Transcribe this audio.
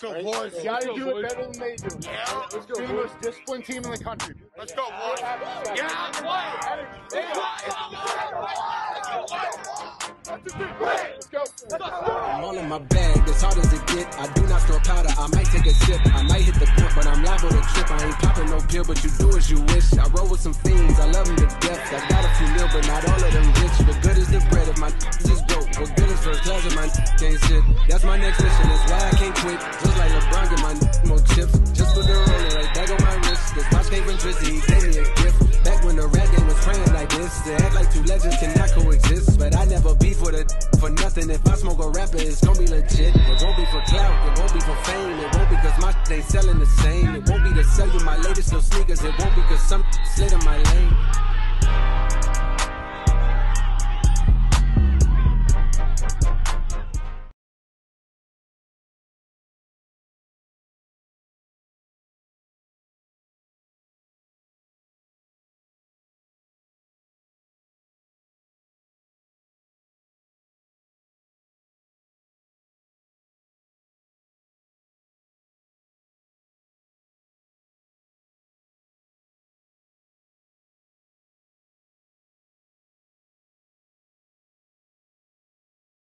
go, boys. You gotta do it better than they do. Yeah, let's go, Be the most disciplined team in the country. Let's go, boys. Yeah, Let's go. I'm all in my bag, as hard as it get. I do not store powder, I might take a sip. I might hit the point, but I'm liable to trip. I ain't popping no pill, but you do as you wish. I roll with some fiends, I love them to That's my next mission, that's why I can't quit. Just like LeBron, get my more chips. Just put the Rollie right back on my wrist. This watch came from Drizzy, he gave me a gift. Back when the rap game was praying like this. To act like two legends cannot coexist. But I never beef with it for nothing. If I smoke a rapper, it's gonna be legit. It won't be for clout, it won't be for fame. It won't be cause my shit ain't selling the same. It won't be to sell you my latest little sneakers. It won't be cause some